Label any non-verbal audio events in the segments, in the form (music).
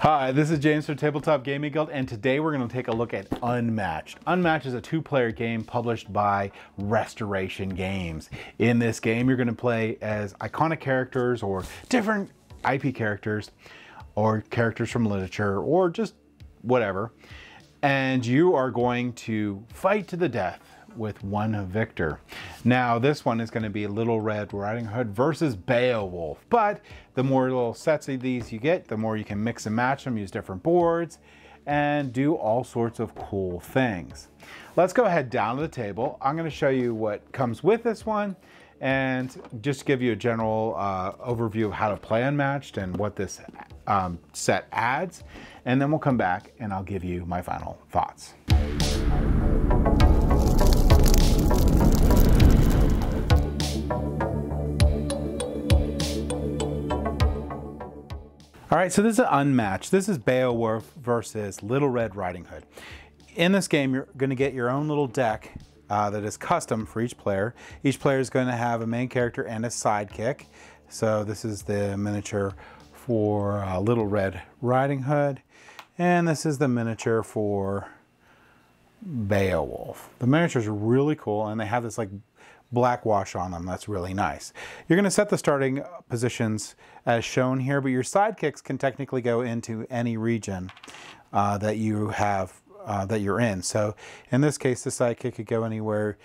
Hi, this is James from Tabletop Gaming Guild, and today we're going to take a look at Unmatched. Unmatched is a two player game published by Restoration Games. In this game, you're going to play as iconic characters or different IP characters or characters from literature or just whatever. And you are going to fight to the death with one victor. Now, this one is going to be Little Red Riding Hood versus Beowulf. But the more little sets of these you get, the more you can mix and match them, use different boards, and do all sorts of cool things. Let's go ahead down to the table. I'm going to show you what comes with this one and just give you a general uh, overview of how to play unmatched and what this um, set adds. And then we'll come back and I'll give you my final thoughts. All right, so this is unmatched. This is Beowulf versus Little Red Riding Hood. In this game, you're going to get your own little deck uh, that is custom for each player. Each player is going to have a main character and a sidekick. So this is the miniature for uh, Little Red Riding Hood, and this is the miniature for Beowulf. The miniatures are really cool, and they have this like black wash on them. That's really nice. You're going to set the starting positions as shown here, but your sidekicks can technically go into any region uh, that you have uh, that you're in. So in this case, the sidekick could go anywhere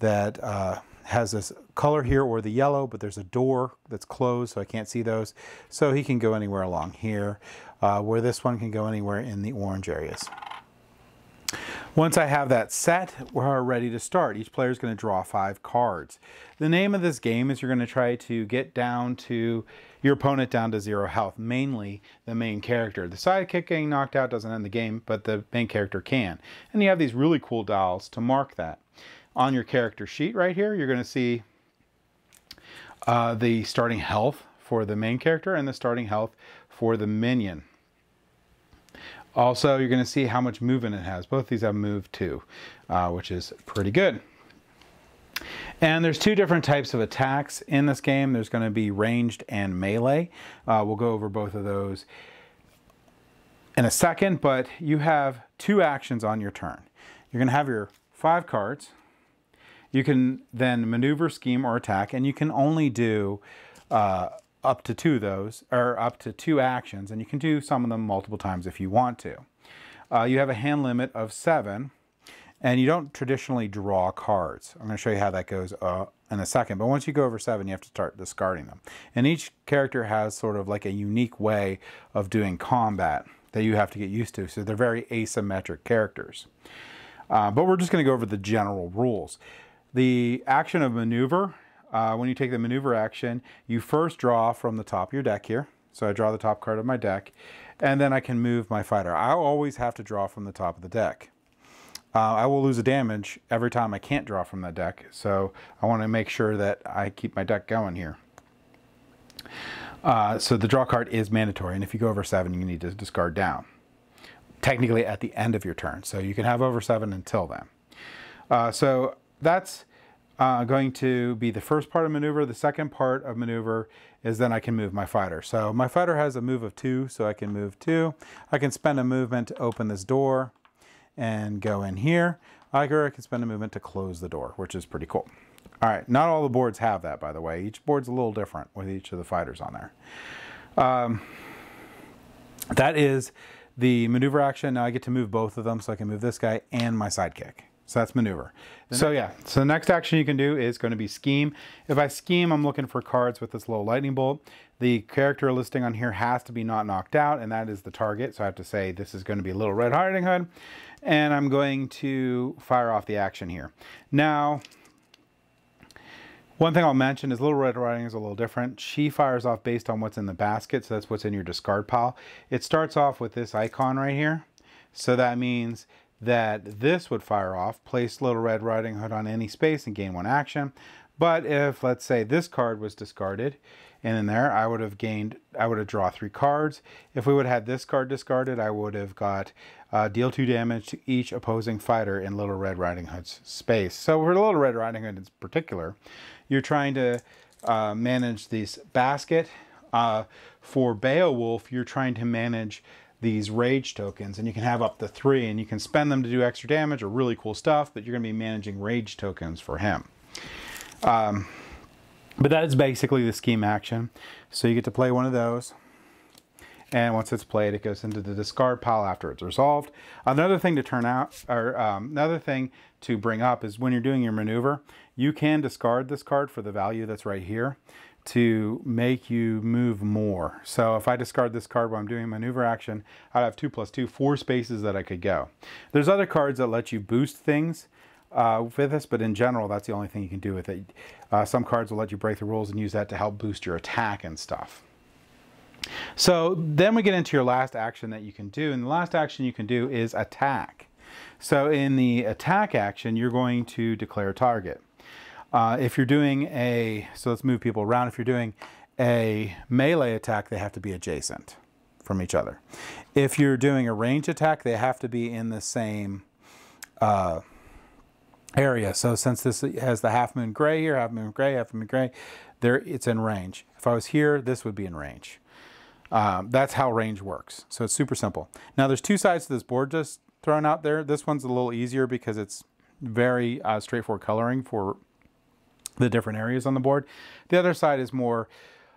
that uh, has this color here or the yellow, but there's a door that's closed, so I can't see those. So he can go anywhere along here, uh, where this one can go anywhere in the orange areas. Once I have that set, we're ready to start. Each player is going to draw five cards. The name of this game is you're going to try to get down to your opponent down to zero health, mainly the main character. The sidekick getting knocked out doesn't end the game, but the main character can. And you have these really cool dials to mark that. On your character sheet right here, you're going to see uh, the starting health for the main character and the starting health for the minion. Also, you're going to see how much movement it has. Both these have move too, uh, which is pretty good. And there's two different types of attacks in this game. There's going to be ranged and melee. Uh, we'll go over both of those in a second, but you have two actions on your turn. You're going to have your five cards. You can then maneuver, scheme, or attack, and you can only do uh, up to two of those, or up to two actions, and you can do some of them multiple times if you want to. Uh, you have a hand limit of seven, and you don't traditionally draw cards. I'm going to show you how that goes uh, in a second, but once you go over seven, you have to start discarding them. And each character has sort of like a unique way of doing combat that you have to get used to, so they're very asymmetric characters. Uh, but we're just going to go over the general rules. The action of maneuver uh, when you take the maneuver action, you first draw from the top of your deck here. So I draw the top card of my deck, and then I can move my fighter. I always have to draw from the top of the deck. Uh, I will lose a damage every time I can't draw from that deck, so I want to make sure that I keep my deck going here. Uh, so the draw card is mandatory, and if you go over seven, you need to discard down. Technically at the end of your turn, so you can have over seven until then. Uh, so that's uh, going to be the first part of maneuver. The second part of maneuver is then I can move my fighter. So my fighter has a move of two, so I can move two. I can spend a movement to open this door and go in here. I can spend a movement to close the door, which is pretty cool. All right, not all the boards have that, by the way. Each board's a little different with each of the fighters on there. Um, that is the maneuver action. Now I get to move both of them, so I can move this guy and my sidekick. So that's maneuver. So yeah, so the next action you can do is going to be scheme. If I scheme, I'm looking for cards with this little lightning bolt. The character listing on here has to be not knocked out, and that is the target. So I have to say this is going to be Little Red Riding Hood, and I'm going to fire off the action here. Now, one thing I'll mention is Little Red Riding is a little different. She fires off based on what's in the basket, so that's what's in your discard pile. It starts off with this icon right here. So that means that this would fire off, place Little Red Riding Hood on any space and gain one action. But if, let's say, this card was discarded, and in there I would have gained, I would have draw three cards. If we would have had this card discarded, I would have got uh, deal two damage to each opposing fighter in Little Red Riding Hood's space. So for Little Red Riding Hood in particular, you're trying to uh, manage this basket. Uh, for Beowulf, you're trying to manage these rage tokens, and you can have up to three, and you can spend them to do extra damage or really cool stuff, but you're going to be managing rage tokens for him. Um, but that is basically the scheme action. So you get to play one of those. And once it's played, it goes into the discard pile after it's resolved. Another thing to turn out, or um, another thing to bring up is when you're doing your maneuver, you can discard this card for the value that's right here to make you move more. So if I discard this card while I'm doing maneuver action, I'd have two plus two, four spaces that I could go. There's other cards that let you boost things uh, with this, but in general, that's the only thing you can do with it. Uh, some cards will let you break the rules and use that to help boost your attack and stuff. So then we get into your last action that you can do, and the last action you can do is attack. So in the attack action, you're going to declare target. Uh, if you're doing a, so let's move people around. If you're doing a melee attack, they have to be adjacent from each other. If you're doing a range attack, they have to be in the same uh, area. So since this has the half moon gray here, half moon gray, half moon gray, there it's in range. If I was here, this would be in range. Um, that's how range works. So it's super simple. Now there's two sides to this board just thrown out there. This one's a little easier because it's very uh, straightforward coloring for the different areas on the board. The other side is more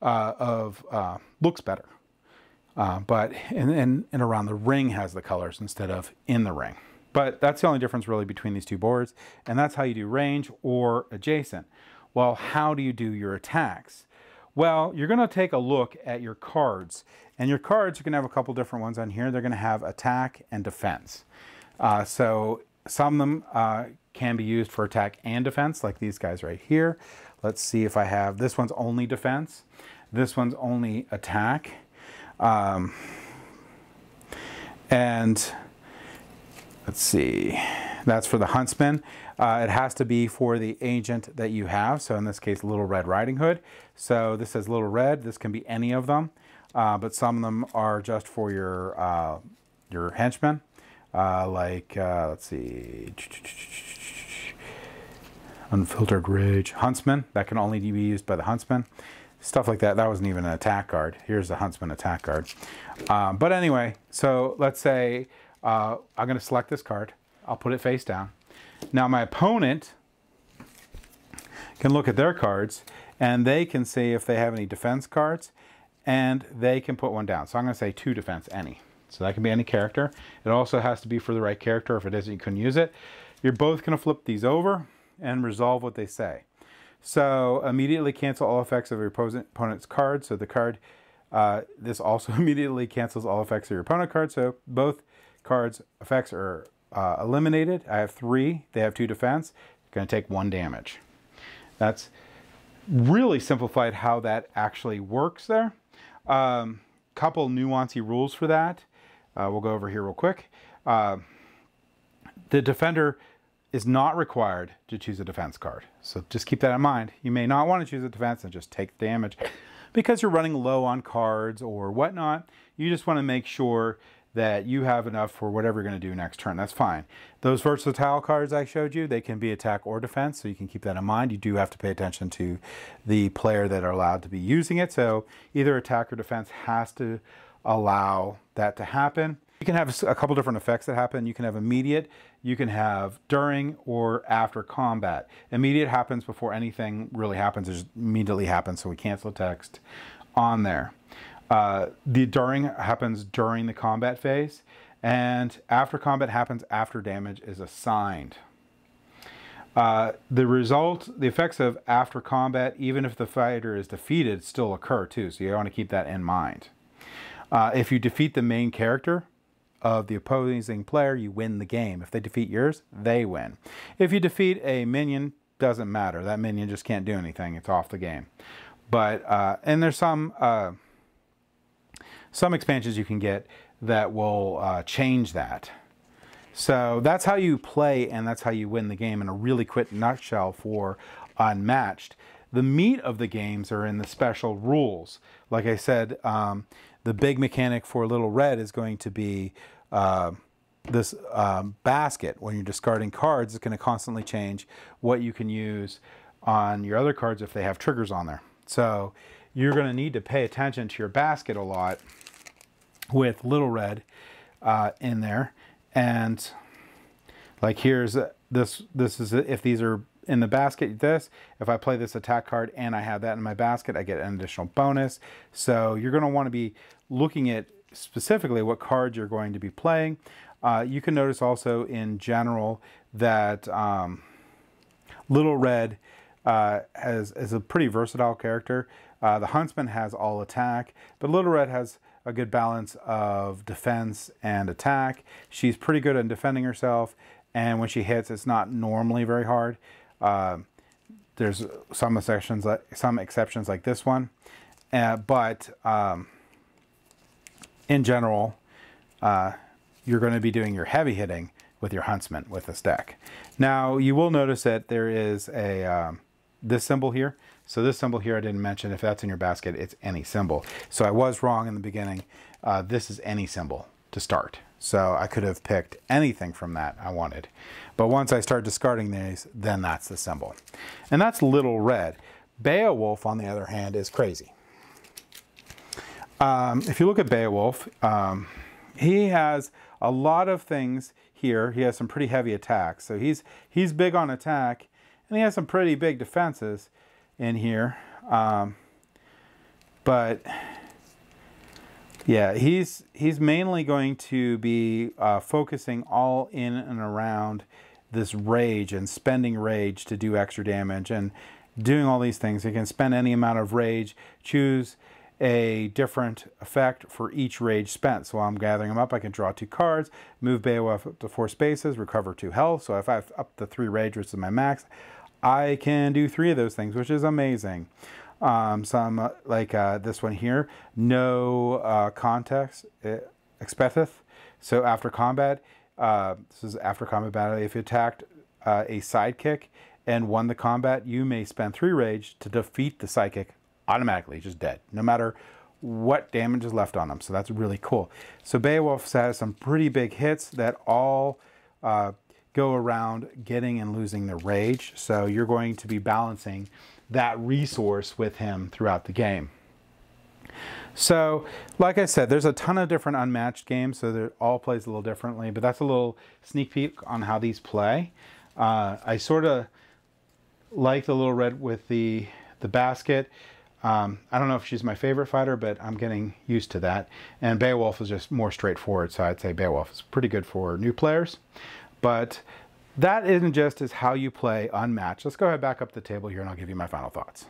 uh, of uh, looks better, uh, but and, and, and around the ring has the colors instead of in the ring. But that's the only difference really between these two boards, and that's how you do range or adjacent. Well, how do you do your attacks? Well, you're going to take a look at your cards, and your cards are going to have a couple different ones on here. They're going to have attack and defense. Uh, so some of them uh, can be used for attack and defense, like these guys right here. Let's see if I have, this one's only defense. This one's only attack. Um, and let's see, that's for the huntsman. Uh, it has to be for the agent that you have. So in this case, Little Red Riding Hood. So this says Little Red. This can be any of them, uh, but some of them are just for your uh, your henchmen. Uh, like uh, let's see, Unfiltered Rage, Huntsman. That can only be used by the Huntsman. Stuff like that. That wasn't even an attack card. Here's the Huntsman attack card. Um, but anyway, so let's say uh, I'm going to select this card. I'll put it face down. Now my opponent can look at their cards and they can see if they have any defense cards and they can put one down. So I'm going to say two defense, any. So that can be any character. It also has to be for the right character. If it isn't, you couldn't use it. You're both going to flip these over and resolve what they say. So immediately cancel all effects of your opponent's card. So the card, uh, this also (laughs) immediately cancels all effects of your opponent card. So both cards effects are uh, eliminated. I have three. They have two defense. Going to take one damage. That's really simplified how that actually works there. Um, couple nuancy rules for that. Uh, we'll go over here real quick. Uh, the defender is not required to choose a defense card. So just keep that in mind. You may not want to choose a defense and just take damage because you're running low on cards or whatnot. You just want to make sure that you have enough for whatever you're going to do next turn. That's fine. Those versatile cards I showed you, they can be attack or defense, so you can keep that in mind. You do have to pay attention to the player that are allowed to be using it. So either attack or defense has to allow that to happen. You can have a couple different effects that happen. You can have immediate, you can have during or after combat. Immediate happens before anything really happens. It just immediately happens, so we cancel text on there. Uh, the during happens during the combat phase, and after combat happens after damage is assigned. Uh, the result, the effects of after combat, even if the fighter is defeated, still occur too. So you want to keep that in mind. Uh, if you defeat the main character of the opposing player, you win the game. If they defeat yours, they win. If you defeat a minion, doesn't matter. That minion just can't do anything. It's off the game. But uh, and there's some uh, some expansions you can get that will uh, change that. So that's how you play and that's how you win the game in a really quick nutshell for Unmatched. The meat of the games are in the special rules. Like I said, um, the big mechanic for Little Red is going to be uh, this um, basket. When you're discarding cards, it's going to constantly change what you can use on your other cards if they have triggers on there. So you're going to need to pay attention to your basket a lot with Little Red uh, in there. And like here's this, this is, if these are in the basket, this, if I play this attack card and I have that in my basket, I get an additional bonus. So you're going to want to be looking at specifically what cards you're going to be playing. Uh, you can notice also in general that um, Little Red uh, has, is a pretty versatile character. Uh, the Huntsman has all attack, but Little Red has a good balance of defense and attack. She's pretty good at defending herself, and when she hits, it's not normally very hard. Uh, there's some exceptions, like some exceptions like this one, uh, but um, in general, uh, you're going to be doing your heavy hitting with your huntsman with this deck. Now you will notice that there is a um, this symbol here. So this symbol here I didn't mention. If that's in your basket, it's any symbol. So I was wrong in the beginning. Uh, this is any symbol to start. So I could have picked anything from that I wanted. But once I start discarding these, then that's the symbol. And that's little red. Beowulf, on the other hand, is crazy. Um, if you look at Beowulf, um, he has a lot of things here. He has some pretty heavy attacks. So he's, he's big on attack, and he has some pretty big defenses in here. Um, but yeah, he's he's mainly going to be uh, focusing all in and around this rage and spending rage to do extra damage and doing all these things. He can spend any amount of rage, choose a different effect for each rage spent. So while I'm gathering them up, I can draw two cards, move Beowulf up to four spaces, recover two health. So if I have up to three rage, which is my max, I can do three of those things, which is amazing. Um, some uh, like uh, this one here, no uh, context uh, expecteth. So after combat, uh, this is after combat battle. If you attacked uh, a sidekick and won the combat, you may spend three rage to defeat the sidekick automatically, just dead, no matter what damage is left on them. So that's really cool. So Beowulf has some pretty big hits that all uh, go around getting and losing the rage. So you're going to be balancing that resource with him throughout the game. So, like I said, there's a ton of different unmatched games, so they all plays a little differently, but that's a little sneak peek on how these play. Uh, I sort of like the little red with the, the basket. Um, I don't know if she's my favorite fighter, but I'm getting used to that. And Beowulf is just more straightforward, so I'd say Beowulf is pretty good for new players. But that isn't just as how you play unmatched. Let's go ahead back up the table here and I'll give you my final thoughts.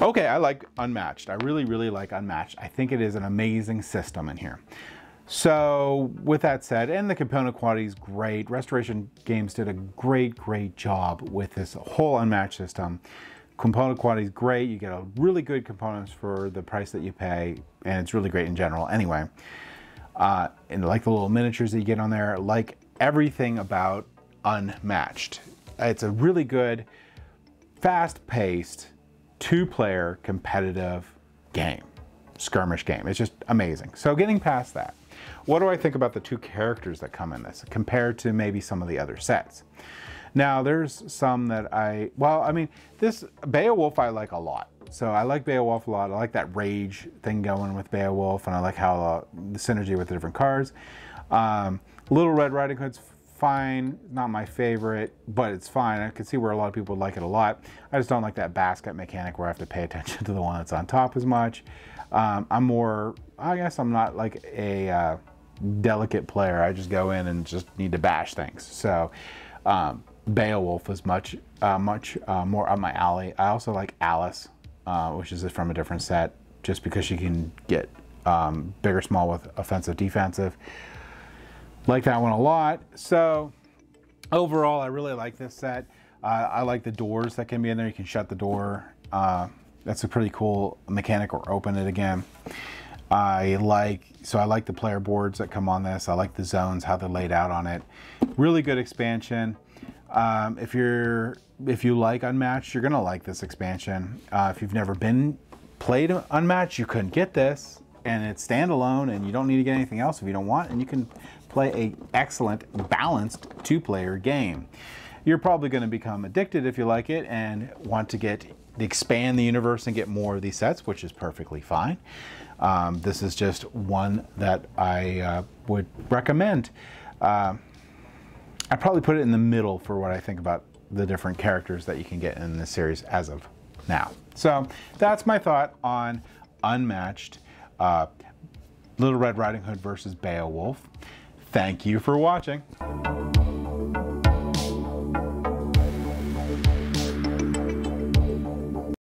Okay, I like Unmatched. I really, really like Unmatched. I think it is an amazing system in here. So with that said, and the component quality is great. Restoration Games did a great, great job with this whole Unmatched system. Component quality is great. You get a really good components for the price that you pay, and it's really great in general anyway. Uh, and like the little miniatures that you get on there, like everything about Unmatched. It's a really good, fast-paced, two-player competitive game, skirmish game. It's just amazing. So getting past that, what do I think about the two characters that come in this compared to maybe some of the other sets? Now, there's some that I, well, I mean, this Beowulf I like a lot. So I like Beowulf a lot. I like that rage thing going with Beowulf, and I like how uh, the synergy with the different cards. Um, Little Red Riding Hood's fine, not my favorite, but it's fine. I can see where a lot of people would like it a lot. I just don't like that basket mechanic where I have to pay (laughs) attention to the one that's on top as much. Um, I'm more, I guess I'm not like a uh, delicate player. I just go in and just need to bash things. So um, Beowulf is much, uh, much uh, more up my alley. I also like Alice, uh, which is from a different set, just because she can get um, big or small with offensive, defensive. Like that one a lot. So overall, I really like this set. Uh, I like the doors that can be in there. You can shut the door. Uh, that's a pretty cool mechanic or open it again. I like, so I like the player boards that come on this. I like the zones, how they're laid out on it. Really good expansion. Um, if you're if you like Unmatched, you're gonna like this expansion. Uh, if you've never been played Unmatched, you couldn't get this, and it's standalone, and you don't need to get anything else if you don't want, and you can play a excellent balanced two-player game. You're probably going to become addicted if you like it and want to get expand the universe and get more of these sets, which is perfectly fine. Um, this is just one that I uh, would recommend. Uh, I probably put it in the middle for what I think about the different characters that you can get in this series as of now. So that's my thought on Unmatched uh, Little Red Riding Hood versus Beowulf. Thank you for watching.